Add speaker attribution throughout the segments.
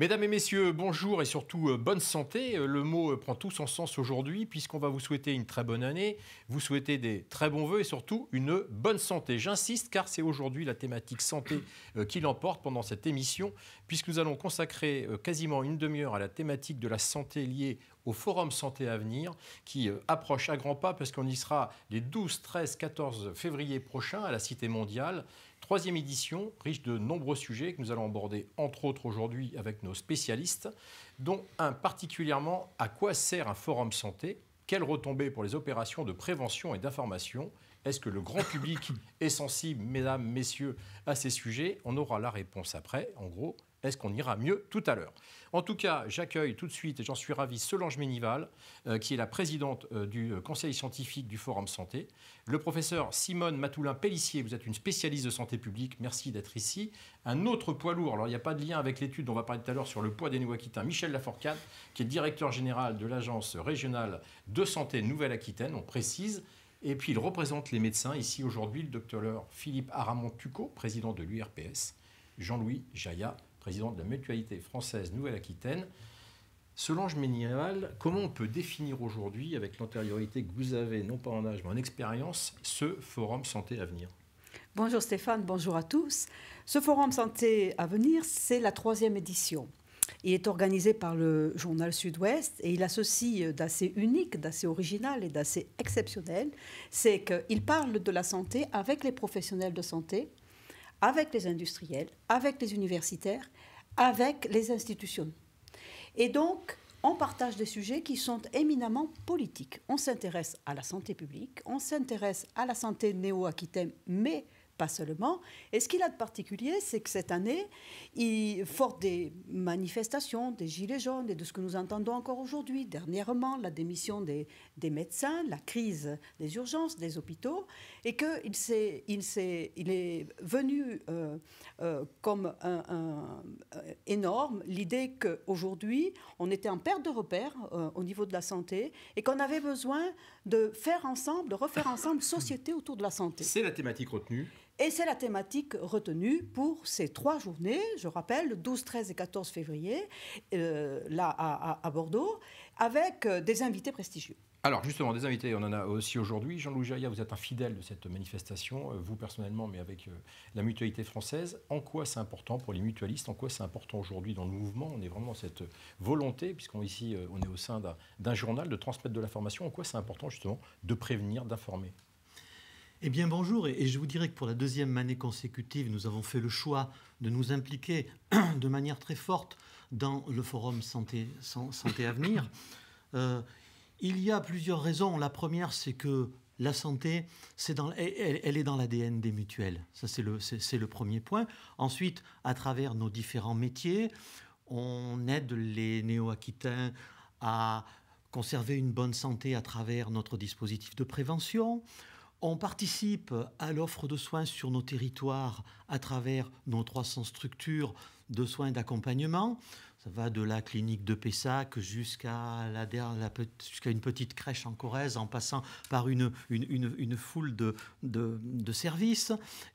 Speaker 1: Mesdames et messieurs, bonjour et surtout euh, bonne santé. Euh, le mot euh, prend tout son sens aujourd'hui puisqu'on va vous souhaiter une très bonne année, vous souhaiter des très bons voeux et surtout une bonne santé. J'insiste car c'est aujourd'hui la thématique santé qui l'emporte pendant cette émission puisque nous allons consacrer quasiment une demi-heure à la thématique de la santé liée au Forum Santé à venir qui approche à grands pas parce qu'on y sera les 12, 13, 14 février prochains à la Cité mondiale. Troisième édition, riche de nombreux sujets que nous allons aborder entre autres aujourd'hui avec nos spécialistes, dont un particulièrement à quoi sert un forum santé, quelles retombées pour les opérations de prévention et d'information, est-ce que le grand public est sensible, mesdames, messieurs, à ces sujets? On aura la réponse après. En gros, est-ce qu'on ira mieux tout à l'heure? En tout cas, j'accueille tout de suite, et j'en suis ravi, Solange Ménival, euh, qui est la présidente euh, du euh, conseil scientifique du Forum Santé. Le professeur Simone Matoulin-Pellissier, vous êtes une spécialiste de santé publique, merci d'être ici. Un autre poids lourd, alors il n'y a pas de lien avec l'étude dont on va parler tout à l'heure sur le poids des Néo-Aquitains, Michel Laforcade, qui est directeur général de l'Agence régionale de santé Nouvelle-Aquitaine, on précise. Et puis il représente les médecins, ici aujourd'hui le docteur Philippe Aramon-Tucot, président de l'URPS, Jean-Louis Jaillat, président de la Mutualité française Nouvelle-Aquitaine. Solange Ménival, comment on peut définir aujourd'hui, avec l'antériorité que vous avez, non pas en âge, mais en expérience, ce Forum Santé à venir?
Speaker 2: Bonjour Stéphane, bonjour à tous. Ce Forum Santé à venir, c'est la troisième édition. Il est organisé par le journal Sud-Ouest et il associe d'assez unique, d'assez original et d'assez exceptionnel, c'est qu'il parle de la santé avec les professionnels de santé, avec les industriels, avec les universitaires, avec les institutions. Et donc, on partage des sujets qui sont éminemment politiques. On s'intéresse à la santé publique, on s'intéresse à la santé néo-aquitaine, mais pas seulement. Et ce qu'il a de particulier, c'est que cette année, il, fort des manifestations, des gilets jaunes et de ce que nous entendons encore aujourd'hui, dernièrement, la démission des, des, médecins, la crise des urgences, des hôpitaux, et qu'il est, il il est venu euh, euh, comme un, euh, énorme l'idée qu'aujourd'hui, on était en perte de repères au niveau de la santé et qu'on avait besoin de faire ensemble, de refaire ensemble société autour de la santé.
Speaker 1: C'est la thématique retenue
Speaker 2: et c'est la thématique retenue pour ces trois journées, je rappelle, le 12, 13 et 14 février, euh, là à, Bordeaux, avec des invités prestigieux.
Speaker 1: Alors justement, des invités, on en a aussi aujourd'hui. Jean-Louis Jaillat, vous êtes un fidèle de cette manifestation, euh, vous personnellement, mais avec la mutualité française. En quoi c'est important pour les mutualistes En quoi c'est important aujourd'hui dans le mouvement? On est vraiment cette volonté, puisqu'on ici, on est au sein d'un journal, de transmettre de l'information. En quoi c'est important justement de prévenir, d'informer?
Speaker 3: Eh bien bonjour, et je vous dirais que pour la deuxième année consécutive, nous avons fait le choix de nous impliquer de manière très forte dans le forum Santé, santé Avenir. Euh, il y a plusieurs raisons. La première, c'est que la santé, elle, est dans l'ADN des mutuelles. Ça, c'est le, le premier point. Ensuite, à travers nos différents métiers, on aide les néo-aquitains à conserver une bonne santé à travers notre dispositif de prévention. On participe à l'offre de soins sur nos territoires à travers nos 300 structures de soins d'accompagnement. Ça va de la clinique de Pessac jusqu'à la, jusqu'à une petite crèche en Corrèze, en passant par une, une, foule de, de, services.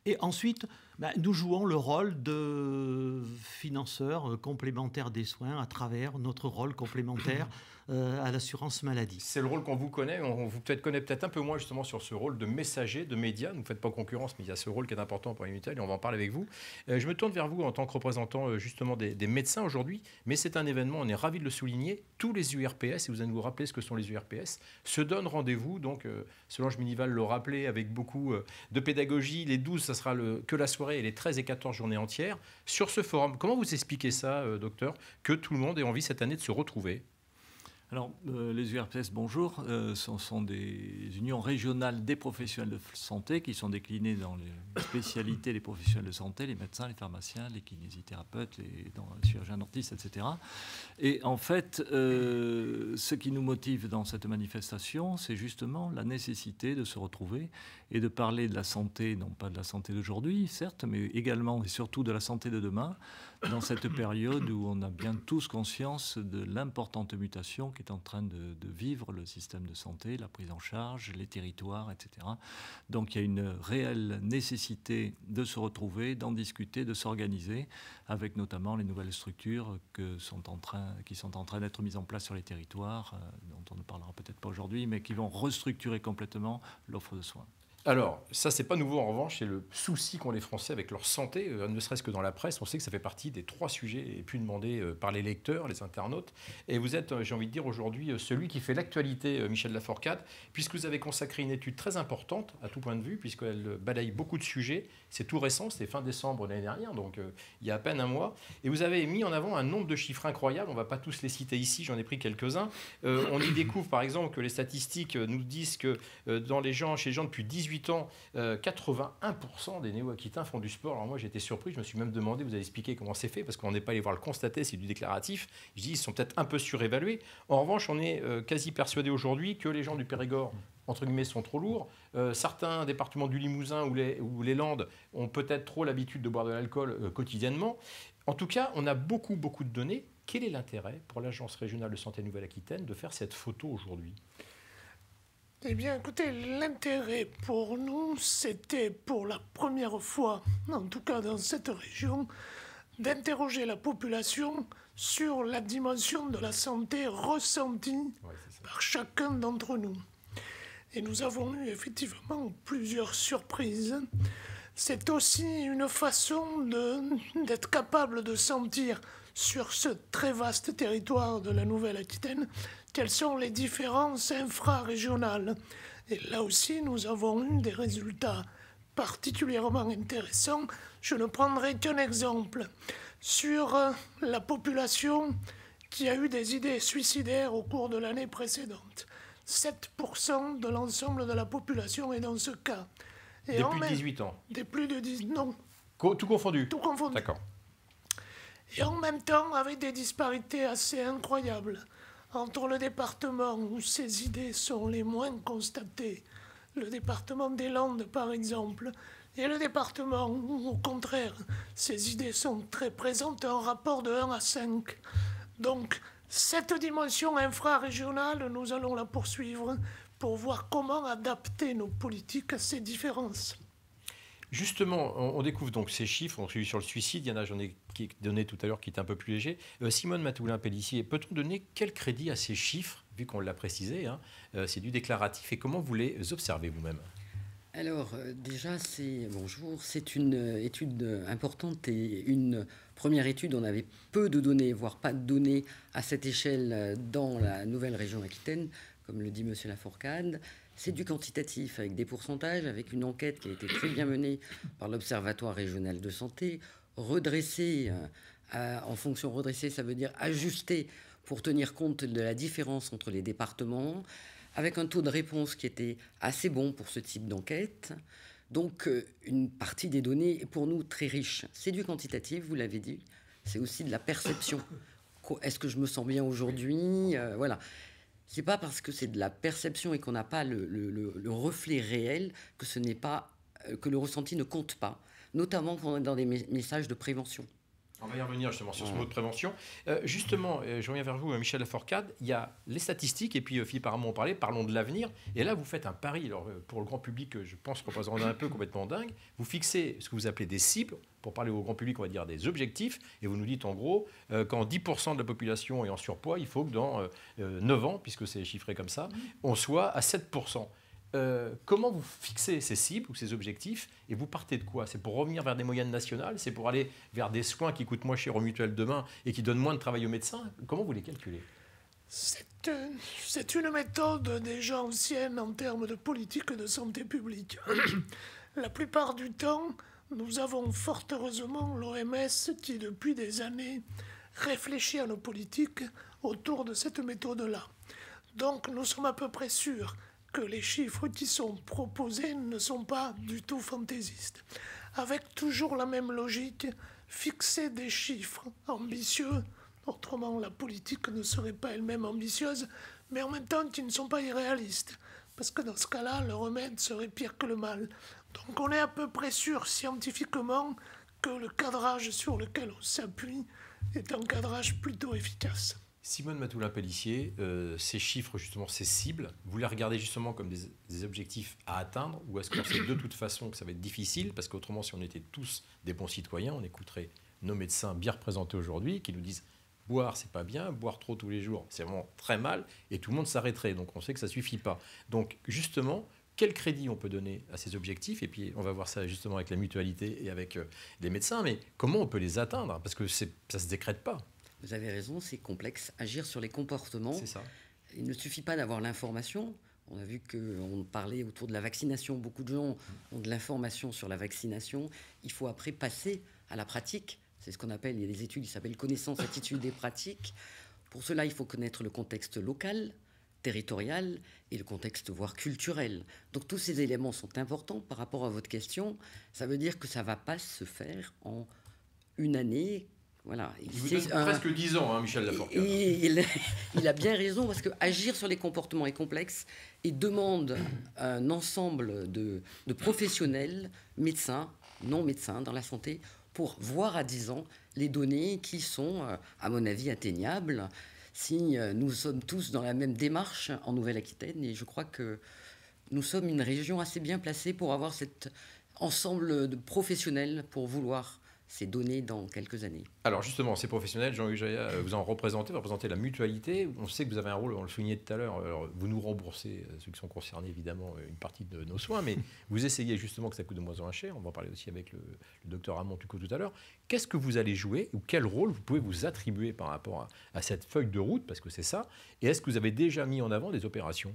Speaker 3: Et ensuite, ben, nous jouons le rôle de financeur complémentaire des soins à travers notre rôle complémentaire euh, à l'assurance maladie.
Speaker 1: C'est le rôle qu'on vous connaît. On vous peut-être connaît peut-être un peu moins justement sur ce rôle de messager, de média. Ne faites pas concurrence, mais il y a ce rôle qui est important pour mutuelles et on va en parler avec vous. Euh, je me tourne vers vous en tant que représentant euh, justement des, médecins aujourd'hui, mais c'est un événement, on est ravi de le souligner. Tous les URPS, et vous allez nous rappeler ce que sont les URPS, se donnent rendez-vous. Donc, Solange Minival le rappelait avec beaucoup de pédagogie. Les 12, ça sera le, que la soirée et les 13 et 14 journées entières sur ce forum. Comment vous expliquez ça, docteur, que tout le monde ait envie cette année de se retrouver?
Speaker 4: Alors, euh, les URPS, bonjour, euh, ce sont, des unions régionales des professionnels de santé qui sont déclinées dans les spécialités des professionnels de santé, les médecins, les pharmaciens, les kinésithérapeutes, les, chirurgiens dentistes, etc. Et en fait, euh, ce qui nous motive dans cette manifestation, c'est justement la nécessité de se retrouver et de parler de la santé, non pas de la santé d'aujourd'hui, certes, mais également et surtout de la santé de demain, dans cette période où on a bien tous conscience de l'importante mutation qui est en train de, vivre le système de santé, la prise en charge, les territoires, etc. Donc il y a une réelle nécessité de se retrouver, d'en discuter, de s'organiser, avec notamment les nouvelles structures qui sont en train d'être mises en place sur les territoires, euh, dont on ne parlera peut-être pas aujourd'hui, mais qui vont restructurer complètement l'offre de soins.
Speaker 1: Alors, ça, c'est pas nouveau en revanche, c'est le souci qu'ont les Français avec leur santé, euh, ne serait-ce que dans la presse. On sait que ça fait partie des trois sujets les plus demandés euh, par les lecteurs, les internautes. Et vous êtes, euh, j'ai envie de dire aujourd'hui, celui qui fait l'actualité, Michel Laforcade, puisque vous avez consacré une étude très importante à tout point de vue, puisqu'elle balaye beaucoup de sujets. C'est tout récent, c'était fin décembre l'année dernière, donc il y a à peine un mois. Et vous avez mis en avant un nombre de chiffres incroyables, on va pas tous les citer ici, j'en ai pris quelques-uns. on y découvre par exemple que les statistiques nous disent que dans les gens, chez les gens depuis 18 ans, 81% euh, des néo-aquitains font du sport. Alors moi, été surpris, je me suis même demandé, vous allez expliquer comment c'est fait, parce qu'on n'est pas allé voir le constater, c'est du déclaratif. Je dis, ils sont peut-être un peu surévalués. En revanche, on est euh, quasi persuadé aujourd'hui que les gens du Périgord entre guillemets, sont trop lourds. Euh, certains départements du Limousin ou les, les Landes ont peut-être trop l'habitude de boire de l'alcool quotidiennement. En tout cas, on a beaucoup, beaucoup de données. Quel est l'intérêt pour l'Agence régionale de santé Nouvelle-Aquitaine de faire cette photo aujourd'hui?
Speaker 5: Eh bien, écoutez, l'intérêt pour nous, c'était pour la première fois, en tout cas dans cette région, d'interroger la population sur la dimension de la santé ressentie par chacun d'entre nous. Et nous avons eu effectivement plusieurs surprises. C'est aussi une façon d'être capable de sentir sur ce très vaste territoire de la Nouvelle-Aquitaine quelles sont les différences infrarégionales. Et là aussi, nous avons eu des résultats particulièrement intéressants. Je ne prendrai qu'un exemple sur euh, la population qui a eu des idées suicidaires au cours de l'année précédente. 7% de l'ensemble de la population est dans ce cas.
Speaker 1: Et des plus de 18 ans
Speaker 5: Des plus de 18 Non.
Speaker 1: tout confondu
Speaker 5: Tout confondu.
Speaker 1: D'accord.
Speaker 5: Et en même temps, avec des disparités assez incroyables entre le département où ces idées sont les moins constatées, le département des Landes par exemple, et le département où au contraire ces idées sont très présentes en rapport de 1 à 5. Donc cette dimension infrarégionale, nous allons la poursuivre pour voir comment adapter nos politiques à ces différences.
Speaker 1: Justement, on, découvre donc ces chiffres, on sur le suicide, il y en a, j'en ai donné tout à l'heure qui est un peu plus léger. Euh, Simone Matoulin-Pellissier, peut-on donner quel crédit à ces chiffres, vu qu'on l'a précisé, hein, euh, c'est du déclaratif, et comment vous les observez vous-même?
Speaker 6: Alors euh, déjà, c'est bonjour, c'est une étude importante et une première étude. On avait peu de données, voire pas de données à cette échelle dans la nouvelle région Aquitaine, comme le dit Monsieur Lafourcade. C'est du quantitatif avec des pourcentages, avec une enquête qui a été très bien menée par l'Observatoire régional de santé, redressée euh, en fonction redressée, ça veut dire ajuster pour tenir compte de la différence entre les départements, avec un taux de réponse qui était assez bon pour ce type d'enquête. Donc euh, une partie des données est pour nous très riche. C'est du quantitatif, vous l'avez dit. C'est aussi de la perception. Est-ce que je me sens bien aujourd'hui? Euh, Voilà. C'est pas parce que c'est de la perception et qu'on n'a pas le, reflet réel que ce n'est pas euh, que le ressenti ne compte pas, notamment quand on est dans des messages de prévention.
Speaker 1: On va y revenir justement sur ce mot de prévention. Euh, justement, euh, je reviens vers vous, Michel Laforcade. Il y a les statistiques, et puis Philippe Armand en parlait, parlons de l'avenir. Et là, vous faites un pari, alors, pour le grand public, je pense représente un peu complètement dingue. Vous fixez ce que vous appelez des cibles, pour parler au grand public, on va dire des objectifs, et vous nous dites en gros euh, quand 10% de la population est en surpoids, il faut que dans 9 euh, ans, puisque c'est chiffré comme ça, on soit à 7%. Euh, comment vous fixez ces cibles ou ces objectifs et vous partez de quoi? C'est pour revenir vers des moyennes nationales? C'est pour aller vers des soins qui coûtent moins cher aux mutuelles demain et qui donnent moins de travail aux médecins? Comment vous les calculez?
Speaker 5: C'est une méthode déjà ancienne en termes de politique de santé publique. La plupart du temps, nous avons fort heureusement l'OMS qui, depuis des années, réfléchit à nos politiques autour de cette méthode-là. Donc nous sommes à peu près sûrs les chiffres qui sont proposés ne sont pas du tout fantaisistes. Avec toujours la même logique, fixer des chiffres ambitieux, autrement la politique ne serait pas elle-même ambitieuse, mais en même temps qui ne sont pas irréalistes. Parce que dans ce cas-là, le remède serait pire que le mal. Donc on est à peu près sûr scientifiquement que le cadrage sur lequel on s'appuie est un cadrage plutôt efficace.
Speaker 1: Simone Matoulin-Pellissier, euh, ces chiffres, justement, ces cibles, vous les regardez justement comme des, objectifs à atteindre ou est-ce qu'on sait de toute façon que ça va être difficile? Parce qu'autrement, si on était tous des bons citoyens, on écouterait nos médecins bien représentés aujourd'hui qui nous disent boire, c'est pas bien, boire trop tous les jours, c'est vraiment très mal et tout le monde s'arrêterait. Donc on sait que ça suffit pas. Donc justement, quel crédit on peut donner à ces objectifs? Et puis on va voir ça justement avec la mutualité et avec euh, les médecins, mais comment on peut les atteindre? Parce que ça ne se décrète pas.
Speaker 6: Vous avez raison, c'est complexe. Agir sur les comportements.
Speaker 1: C'est ça.
Speaker 6: Il ne suffit pas d'avoir l'information. On a vu qu'on parlait autour de la vaccination. Beaucoup de gens ont de l'information sur la vaccination. Il faut après passer à la pratique. C'est ce qu'on appelle, il y a des études qui s'appellent connaissance, attitude et pratique. Pour cela, il faut connaître le contexte local, territorial et le contexte voire culturel. Donc tous ces éléments sont importants par rapport à votre question. Ça veut dire que ça ne va pas se faire en une année, voilà.
Speaker 1: Il vous donne presque 10 ans, hein, Michel Laforcade.
Speaker 6: Il, il, a bien raison, parce que agir sur les comportements est complexe et demande un ensemble de, de professionnels, médecins, non médecins dans la santé, pour voir à 10 ans les données qui sont, euh, à mon avis, atteignables si euh, nous sommes tous dans la même démarche en Nouvelle-Aquitaine. Et je crois que nous sommes une région assez bien placée pour avoir cet ensemble de professionnels pour vouloir ces données dans quelques années.
Speaker 1: Alors justement, ces professionnels, Jean-Hugues euh, vous en représentez, vous représentez la mutualité. On sait que vous avez un rôle, on le soulignait tout à l'heure, vous nous remboursez, euh, ceux qui sont concernés évidemment, euh, une partie de nos soins, mais vous essayez justement que ça coûte de moins en moins cher. On va en parler aussi avec le, docteur Ramon tout à l'heure. Qu'est-ce que vous allez jouer ou quel rôle vous pouvez vous attribuer par rapport à, à cette feuille de route, parce que c'est ça, et est-ce que vous avez déjà mis en avant des opérations?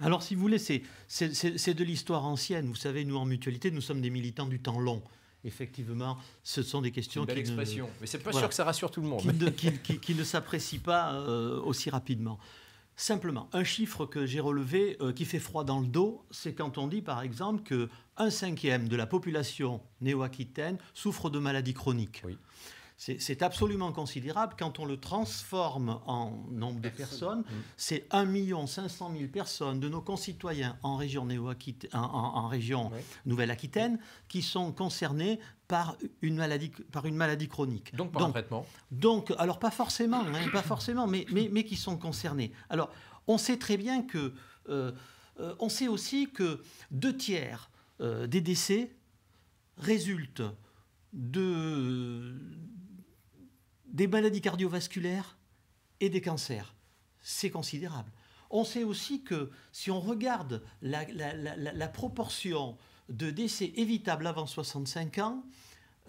Speaker 3: Alors, si vous voulez, c'est de l'histoire ancienne. Vous savez, nous, en mutualité, nous sommes des militants du temps long effectivement, ce sont des questions
Speaker 1: qui expression. mais c'est pas sûr que ça rassure tout le monde.
Speaker 3: Qui, ne, s'apprécient pas euh, aussi rapidement. Simplement, un chiffre que j'ai relevé euh, qui fait froid dans le dos, c'est quand on dit par exemple que un cinquième de la population néo-aquitaine souffre de maladies chroniques. Oui. C'est absolument considérable. Quand on le transforme en nombre de personnes, mm. c'est 1 500 000 personnes de nos concitoyens en région, en, région Nouvelle-Aquitaine qui sont concernés par une maladie, par une maladie chronique.
Speaker 1: Donc par un traitement
Speaker 3: Donc, alors pas forcément, hein, pas forcément, mais, mais, mais, qui sont concernés. Alors, on sait très bien que... Euh, euh, on sait aussi que deux tiers euh, des décès résultent de, des maladies cardiovasculaires et des cancers. C'est considérable. On sait aussi que si on regarde la, proportion de décès évitables avant 65 ans,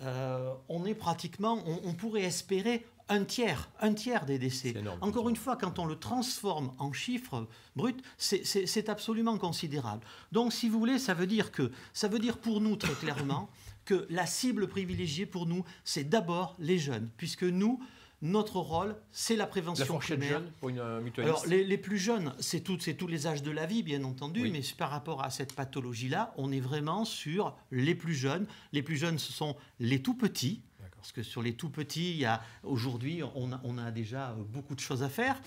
Speaker 3: euh, on est pratiquement, on, pourrait espérer un tiers, un tiers des décès. Encore une fois, quand on le transforme en chiffres bruts, c'est absolument considérable. Donc, si vous voulez, ça veut dire que, ça veut dire pour nous très clairement que la cible privilégiée pour nous, c'est d'abord les jeunes, puisque nous, notre rôle, c'est la prévention
Speaker 1: la primaire. Jeune pour une euh,
Speaker 3: Alors, les, plus jeunes, c'est tous les âges de la vie, bien entendu, mais par rapport à cette pathologie-là, on est vraiment sur les plus jeunes. Les plus jeunes, ce sont les tout petits. Parce que sur les tout petits, aujourd'hui, on, on a déjà beaucoup de choses à faire.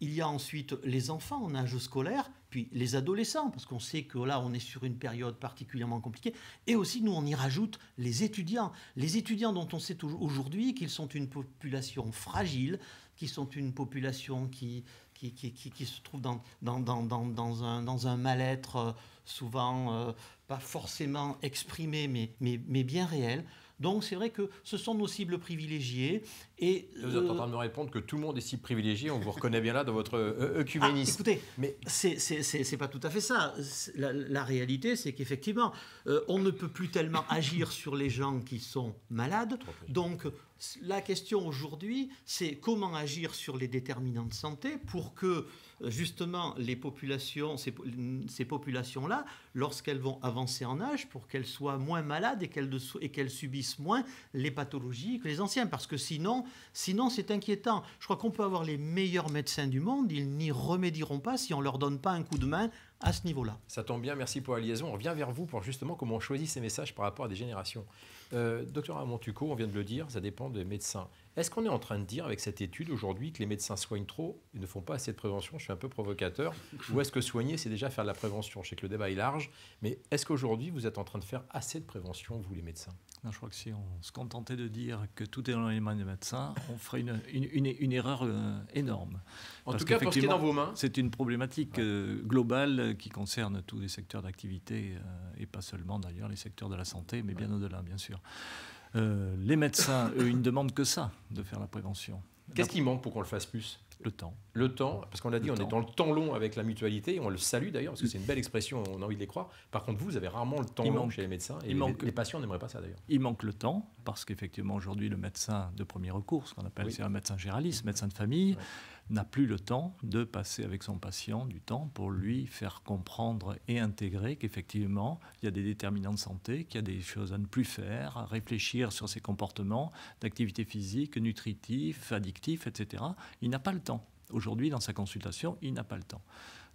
Speaker 3: Il y a ensuite les enfants en âge scolaire, les adolescents, parce qu'on sait que là, on est sur une période particulièrement compliquée. Et aussi, nous, on y rajoute les étudiants. Les étudiants dont on sait aujourd'hui qu'ils sont une population fragile, qui sont une population qui, qui, qui, se trouve dans, dans, dans, dans un, un mal-être euh, souvent euh, pas forcément exprimé, mais, mais, mais bien réel. Donc c'est vrai que ce sont nos cibles privilégiées. Et,
Speaker 1: vous êtes en train de me répondre que tout le monde est cible privilégié, on vous reconnaît bien là dans votre euh, œcuménisme.
Speaker 3: Ah, écoutez, mais c'est pas tout à fait ça. La, réalité, c'est qu'effectivement, euh, on ne peut plus tellement agir sur les gens qui sont malades. Donc la question aujourd'hui, c'est comment agir sur les déterminants de santé pour que justement les populations, ces, populations-là, lorsqu'elles vont avancer en âge, pour qu'elles soient moins malades et qu'elles, subissent moins les pathologies que les anciens. Parce que sinon, sinon c'est inquiétant. Je crois qu'on peut avoir les meilleurs médecins du monde, ils n'y remédieront pas si on ne leur donne pas un coup de main à ce niveau-là.
Speaker 1: Ça tombe bien, merci pour la liaison. On revient vers vous pour justement comment on choisit ces messages par rapport à des générations. Euh, docteur Amontuco, on vient de le dire, ça dépend des médecins. Est-ce qu'on est en train de dire avec cette étude aujourd'hui que les médecins soignent trop et ne font pas assez de prévention? Je suis un peu provocateur. Ou est-ce que soigner, c'est déjà faire de la prévention? Je sais que le débat est large, mais est-ce qu'aujourd'hui, vous êtes en train de faire assez de prévention, vous les médecins?
Speaker 4: Je crois que si on se contentait de dire que tout est dans les mains des médecins, on ferait une, une, une, erreur euh, énorme.
Speaker 1: En tout cas, pour ce qui est dans vos mains.
Speaker 4: C'est une problématique euh, globale qui concerne tous les secteurs d'activité, euh, et pas seulement d'ailleurs les secteurs de la santé, mais bien au-delà, bien sûr. les médecins, eux, ils ne demandent que ça, de faire la prévention.
Speaker 1: Qu'est-ce qui manque pour qu'on le fasse plus?
Speaker 4: Le temps.
Speaker 1: Le temps, parce qu'on l'a dit, on est dans le temps long avec la mutualité, on le salue d'ailleurs, parce que c'est une belle expression, on a envie de les croire. Par contre, vous, vous avez rarement le temps long chez les médecins, et les, patients n'aimeraient pas ça d'ailleurs.
Speaker 4: Il manque le temps, parce qu'effectivement, aujourd'hui, le médecin de premier recours, ce qu'on appelle, c'est un médecin généraliste, médecin de famille, n'a plus le temps de passer avec son patient du temps pour lui faire comprendre et intégrer qu'effectivement, il y a des déterminants de santé, qu'il y a des choses à ne plus faire, à réfléchir sur ses comportements d'activité physique, nutritif, addictif, etc. Il n'a pas le temps. Aujourd'hui, dans sa consultation, il n'a pas le temps.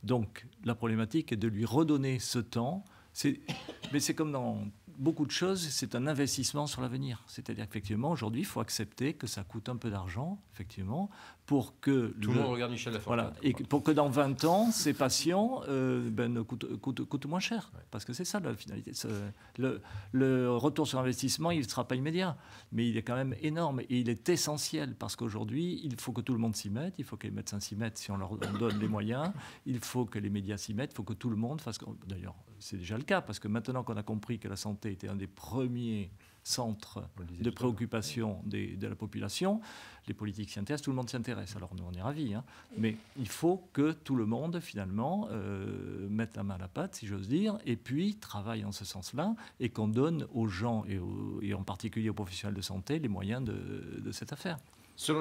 Speaker 4: Donc, la problématique est de lui redonner ce temps. Mais c'est comme dans beaucoup de choses, c'est un investissement sur l'avenir. C'est-à-dire qu'effectivement, aujourd'hui, il faut accepter que ça coûte un peu d'argent, effectivement, pour que...
Speaker 1: Tout le, monde regarde Michel Laforcade.
Speaker 4: Voilà, et pour que dans 20 ans, ces patients euh, ben, coûtent, moins cher. Parce que c'est ça la finalité. Le, le, retour sur investissement, il ne sera pas immédiat, mais il est quand même énorme et il est essentiel parce qu'aujourd'hui, il faut que tout le monde s'y mette, il faut que les médecins s'y mettent si on leur donne les moyens, il faut que les médias s'y mettent, il faut que tout le monde fasse... D'ailleurs, c'est déjà le cas, parce que maintenant qu'on a compris que la santé était un des premiers centres de préoccupation de la population, les politiques s'y intéressent, tout le monde s'y intéresse. Alors nous, on est ravis, hein. mais il faut que tout le monde, finalement, euh, mette la main à la pâte, si j'ose dire, et puis travaille en ce sens-là, et qu'on donne aux gens, et, en particulier aux professionnels de santé, les moyens de cette affaire.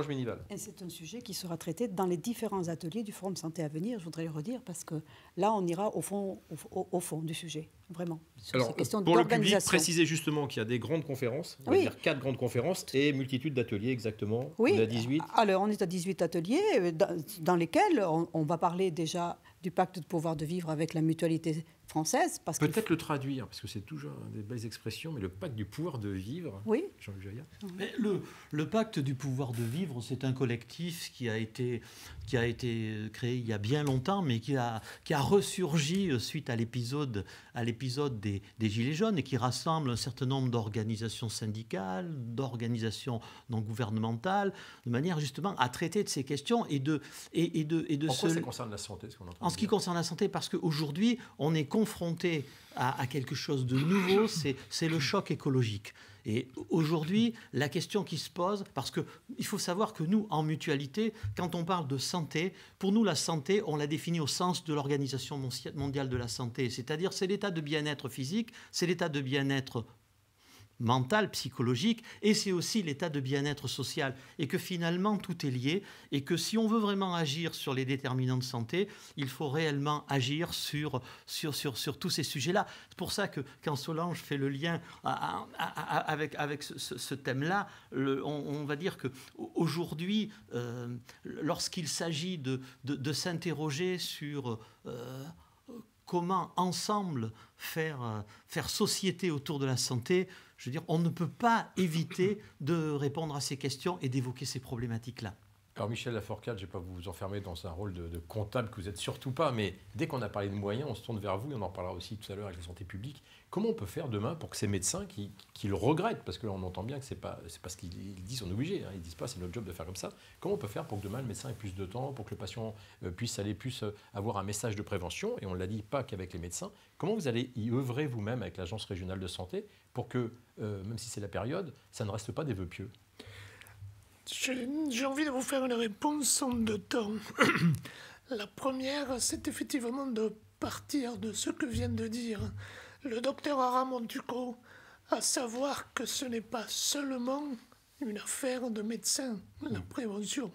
Speaker 1: Ménival.
Speaker 2: Et c'est un sujet qui sera traité dans les différents ateliers du Forum Santé à venir, je voudrais le redire, parce que là, on ira au fond, au, fond du sujet, vraiment.
Speaker 1: Alors, pour le public, préciser justement qu'il y a des grandes conférences, on va dire quatre grandes conférences et multitude d'ateliers exactement.
Speaker 2: Oui,
Speaker 1: on est à 18.
Speaker 2: Alors, on est à 18 ateliers euh, dans, lesquels on va parler déjà du pacte de pouvoir de vivre avec la mutualité française.
Speaker 1: Parce Peut-être le traduire, parce que c'est toujours des belles expressions, mais le pacte du pouvoir de vivre.
Speaker 2: Oui.
Speaker 3: Jean-Luc mais le, le, pacte du pouvoir de vivre, c'est un collectif qui a, été, qui a été créé il y a bien longtemps, mais qui a, qui a ressurgi suite à l'épisode, à l'épisode des, des Gilets jaunes et qui rassemble un certain nombre d'organisations syndicales, d'organisations non gouvernementales, de manière justement à traiter de ces questions et de. Et, et de, et de
Speaker 1: en quoi ça concerne la santé ce qu'on
Speaker 3: En ce qui concerne la santé, parce qu'aujourd'hui, on est confronté à, quelque chose de nouveau, c'est le choc écologique. Et aujourd'hui, la question qui se pose, parce qu'il faut savoir que nous, en mutualité, quand on parle de santé, pour nous, la santé, on la définit au sens de l'Organisation mondiale de la santé. C'est-à-dire, c'est l'état de bien-être physique, c'est l'état de bien-être mental, psychologique, et c'est aussi l'état de bien-être social, et que finalement tout est lié, et que si on veut vraiment agir sur les déterminants de santé, il faut réellement agir sur, sur, sur, sur tous ces sujets-là. C'est pour ça que quand Solange fait le lien avec, avec ce, thème-là, on, va dire que aujourd'hui, euh, lorsqu'il s'agit de, de, s'interroger sur... Euh, comment ensemble faire, euh, faire société autour de la santé, je veux dire, on ne peut pas éviter de répondre à ces questions et d'évoquer ces problématiques-là.
Speaker 1: Alors Michel Laforcade, je ne vais pas vous enfermer dans un rôle de, comptable que vous n'êtes surtout pas, mais dès qu'on a parlé de moyens, on se tourne vers vous, et on en parlera aussi tout à l'heure avec la santé publique. Comment on peut faire demain pour que ces médecins qui, le regrettent, parce qu'on entend bien que ce n'est pas, pas ce qu'ils disent, on est obligé, hein, ils disent pas c'est notre job de faire comme ça, comment on peut faire pour que demain le médecin ait plus de temps, pour que le patient euh, puisse aller plus euh, avoir un message de prévention, et on ne l'a dit pas qu'avec les médecins, comment vous allez y œuvrer vous-même avec l'Agence régionale de santé pour que, euh, même si c'est la période, ça ne reste pas des vœux pieux?
Speaker 5: J'ai envie de vous faire une réponse en deux temps. La première, c'est effectivement de partir de ce que vient de dire le docteur Aramon Ducrot, à savoir que ce n'est pas seulement une affaire de médecin, la prévention.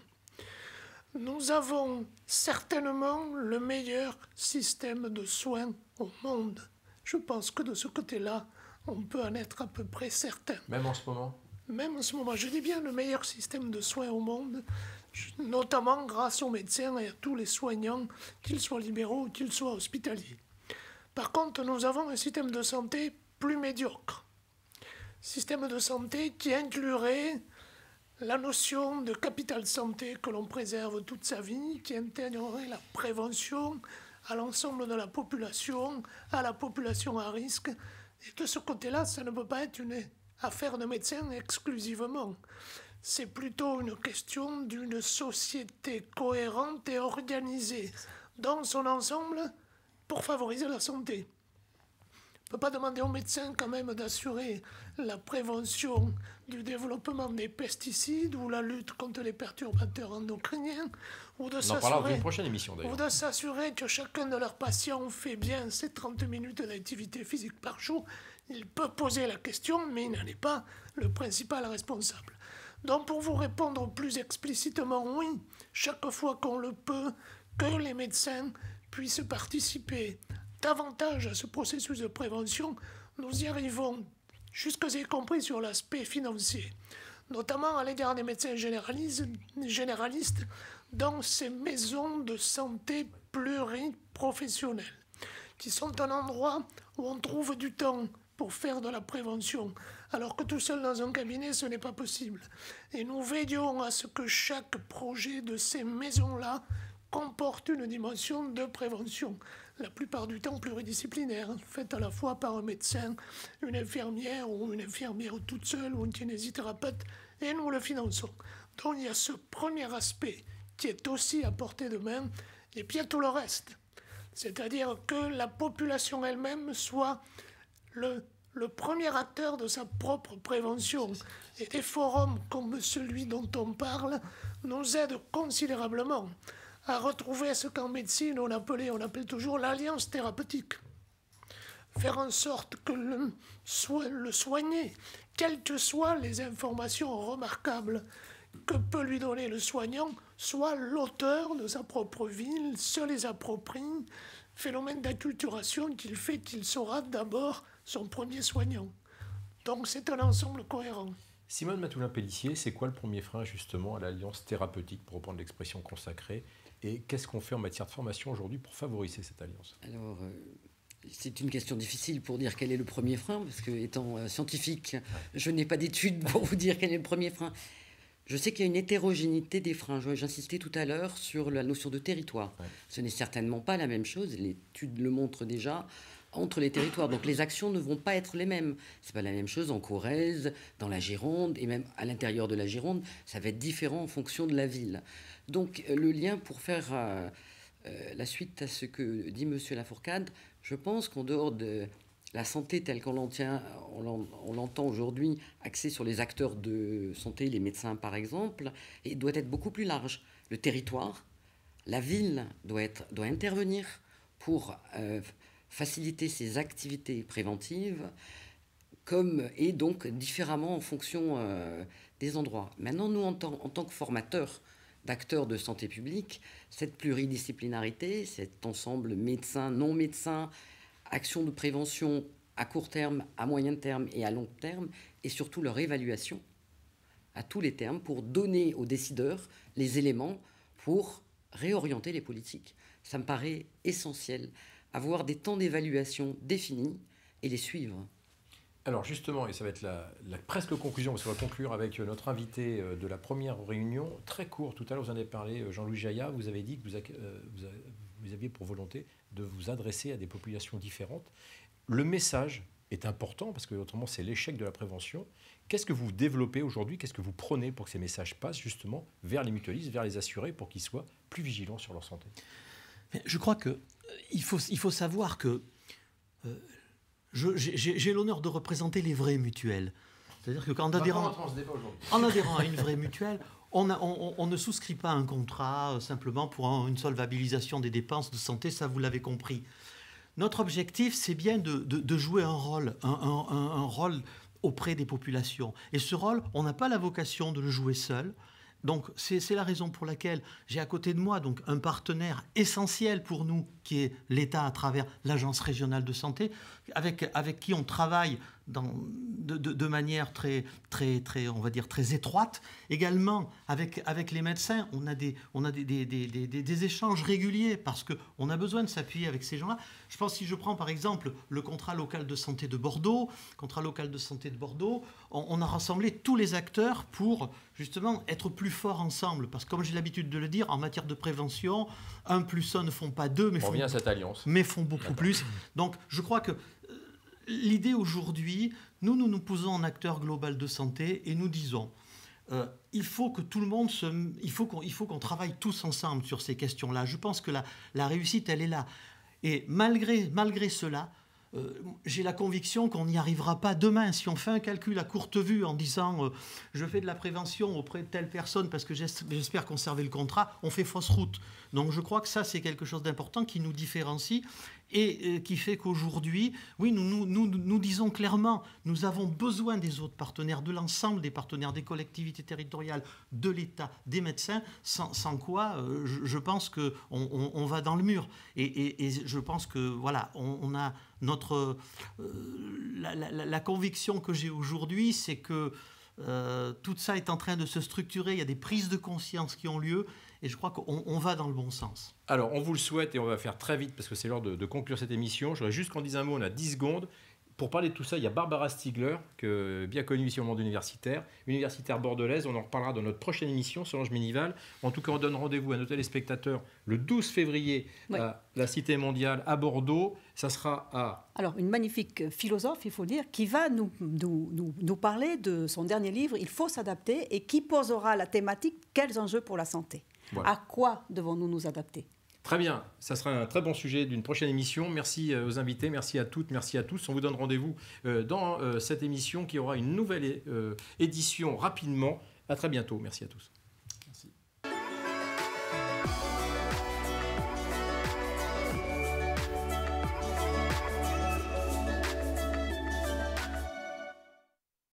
Speaker 5: Nous avons certainement le meilleur système de soins au monde. Je pense que de ce côté-là, on peut en être à peu près certain.
Speaker 1: Même en ce moment?
Speaker 5: Même en ce moment, je dis bien le meilleur système de soins au monde, notamment grâce aux médecins et à tous les soignants, qu'ils soient libéraux ou qu'ils soient hospitaliers. Par contre, nous avons un système de santé plus médiocre. Système de santé qui inclurait la notion de capital santé que l'on préserve toute sa vie, qui intégrerait la prévention à l'ensemble de la population, à la population à risque. Et de ce côté-là, ça ne peut pas être une affaire de médecins exclusivement. C'est plutôt une question d'une société cohérente et organisée dans son ensemble pour favoriser la santé. On ne peut pas demander aux médecins quand même d'assurer la prévention du développement des pesticides ou la lutte contre les perturbateurs endocriniens ou de s'assurer ou de s'assurer que chacun de leurs patients fait bien ses 30 minutes d'activité physique par jour. Il peut poser la question, mais il n'en est pas le principal responsable. Donc pour vous répondre plus explicitement, oui, chaque fois qu'on le peut, que les médecins puissent participer davantage à ce processus de prévention, nous y arrivons, jusque y compris sur l'aspect financier, notamment à l'égard des médecins généralistes, généralistes dans ces maisons de santé pluriprofessionnelles, qui sont un endroit où on trouve du temps pour faire de la prévention, alors que tout seul dans un cabinet, ce n'est pas possible. Et nous veillons à ce que chaque projet de ces maisons-là comporte une dimension de prévention, la plupart du temps pluridisciplinaire, faite à la fois par un médecin, une infirmière ou une infirmière toute seule ou une kinésithérapeute, et nous le finançons. Donc il y a ce premier aspect qui est aussi à portée de main, et puis il y a tout le reste. C'est-à-dire que la population elle-même soit le, premier acteur de sa propre prévention. Et des forums comme celui dont on parle nous aident considérablement à retrouver ce qu'en médecine on appelait, on appelle toujours l'alliance thérapeutique. Faire en sorte que le, le soigner, quelles que soient les informations remarquables que peut lui donner le soignant, soit l'auteur de sa propre ville, se les approprie, phénomène d'acculturation qu'il fait qu'il sera d'abord son premier soignant. Donc c'est un ensemble cohérent.
Speaker 1: Simone Matoulin-Pellissier, c'est quoi le premier frein justement à l'alliance thérapeutique, pour reprendre l'expression consacrée Et qu'est-ce qu'on fait en matière de formation aujourd'hui pour favoriser cette alliance?
Speaker 6: Alors, euh, c'est une question difficile pour dire quel est le premier frein, parce que étant euh, scientifique, je n'ai pas d'études pour vous dire quel est le premier frein. Je sais qu'il y a une hétérogénéité des freins. J'insistais tout à l'heure sur la notion de territoire. Ce n'est certainement pas la même chose. L'étude le montre déjà entre les territoires. Donc les actions ne vont pas être les mêmes. C'est pas la même chose en Corrèze, dans la Gironde et même à l'intérieur de la Gironde. Ça va être différent en fonction de la ville. Donc euh, le lien pour faire euh, euh, la suite à ce que dit Monsieur Lafourcade, je pense qu'en dehors de la santé telle qu'on l'entend aujourd'hui, axée sur les acteurs de santé, les médecins par exemple, et doit être beaucoup plus large. Le territoire, la ville doit, être, doit intervenir pour faciliter ces activités préventives comme et donc différemment en fonction euh, des endroits. Maintenant, nous, en tant, que formateurs d'acteurs de santé publique, cette pluridisciplinarité, cet ensemble médecins, non-médecins, actions de prévention à court terme, à moyen terme et à long terme, et surtout leur évaluation à tous les termes pour donner aux décideurs les éléments pour réorienter les politiques. Ça me paraît essentiel avoir des temps d'évaluation définis et les suivre.
Speaker 1: Alors justement, et ça va être la, presque conclusion, parce qu'on va conclure avec euh, notre invité euh, de la première réunion, très court, tout à l'heure vous en avez parlé, euh, Jean-Louis Jaillat, vous avez dit que vous, vous, aviez pour volonté de vous adresser à des populations différentes. Le message est important, parce que autrement c'est l'échec de la prévention. Qu'est-ce que vous développez aujourd'hui? Qu'est-ce que vous prenez pour que ces messages passent justement vers les mutualistes, vers les assurés, pour qu'ils soient plus vigilants sur leur santé?
Speaker 3: Je crois que il faut, il faut savoir que euh, j'ai l'honneur de représenter les vrais mutuelles. C'est-à-dire que quand adhérant, en adhérant à une vraie mutuelle, on, on, ne souscrit pas un contrat euh, simplement pour une solvabilisation des dépenses de santé, ça vous l'avez compris. Notre objectif, c'est bien de, de, jouer un rôle, un, un, un, rôle auprès des populations. Et ce rôle, on n'a pas la vocation de le jouer seul. Donc c'est la raison pour laquelle j'ai à côté de moi donc un partenaire essentiel pour nous qui est l'État à travers l'Agence régionale de santé, avec, avec qui on travaille de, manière très, très, très, on va dire, très étroite. Également, avec, avec les médecins, on a des, on a des, des, des, des échanges réguliers parce qu'on a besoin de s'appuyer avec ces gens-là. Je pense, si je prends par exemple le contrat local de santé de Bordeaux, contrat local de santé de Bordeaux, on, a rassemblé tous les acteurs pour justement être plus forts ensemble. Parce que comme j'ai l'habitude de le dire, en matière de prévention, un plus un ne font pas deux, mais, font,
Speaker 1: à cette alliance.
Speaker 3: mais font beaucoup plus. Donc je crois que l'idée aujourd'hui, nous, nous posons en acteur global de santé et nous disons, euh, il faut que tout le monde se, il faut qu'on, il faut qu'on travaille tous ensemble sur ces questions-là. Je pense que la, la réussite, elle est là. Et malgré, malgré cela, euh, j'ai la conviction qu'on n'y arrivera pas demain. Si on fait un calcul à courte vue en disant euh, je fais de la prévention auprès de telle personne parce que j'espère conserver le contrat, on fait fausse route. Donc je crois que ça, c'est quelque chose d'important qui nous différencie et euh, qui fait qu'aujourd'hui, oui, nous nous, nous disons clairement, nous avons besoin des autres partenaires, de l'ensemble des partenaires, des collectivités territoriales, de l'État, des médecins, sans, quoi je, pense qu'on on, va dans le mur. Et, je pense que, voilà, on a notre, euh, la, conviction que j'ai aujourd'hui, c'est que euh, tout ça est en train de se structurer, il y a des prises de conscience qui ont lieu, et je crois qu'on va dans le bon sens.
Speaker 1: Alors, on vous le souhaite, et on va faire très vite, parce que c'est l'heure de, de, conclure cette émission. Je voudrais juste qu'on dise un mot, on a 10 secondes. Pour parler de tout ça, il y a Barbara Stiegler, que, bien connue ici au monde universitaire, universitaire bordelaise. On en reparlera dans notre prochaine émission, Solange Ménival. En tout cas, on donne rendez-vous à nos téléspectateurs le 12 février à la Cité mondiale à Bordeaux. Ça sera à...
Speaker 2: Alors, une magnifique philosophe, il faut dire, qui va nous, nous, nous, parler de son dernier livre, Il faut s'adapter, et qui posera la thématique Quels enjeux pour la santé? À quoi devons-nous nous adapter?
Speaker 1: Très bien, ça sera un très bon sujet d'une prochaine émission. Merci euh, aux invités, merci à toutes, merci à tous. On vous donne rendez-vous euh, dans euh, cette émission qui aura une nouvelle édition rapidement. À très bientôt. Merci à tous.